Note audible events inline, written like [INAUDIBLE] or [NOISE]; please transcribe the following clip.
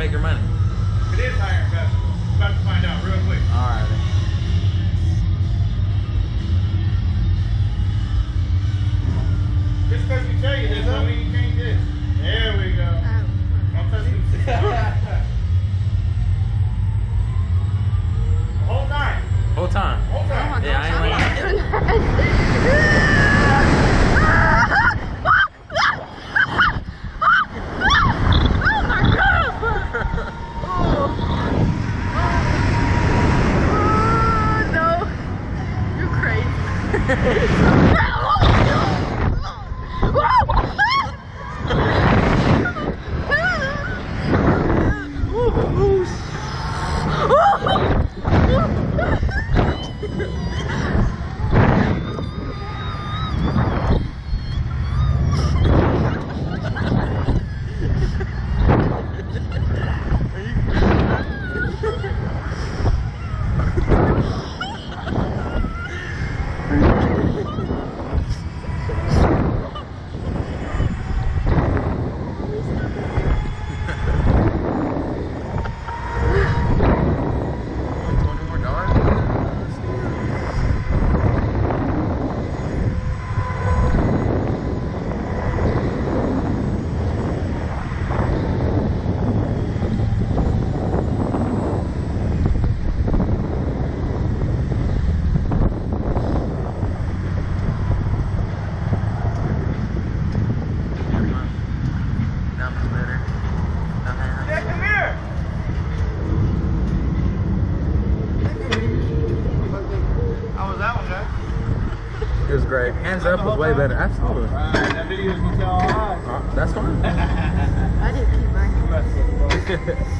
make your money? It is higher investment. About to find out real quick. All right. Twenty [LAUGHS] It was great. Hands up was way better. Absolutely. that video's gonna tell all eyes. Uh, that's fine. [LAUGHS] I didn't keep mine. [LAUGHS]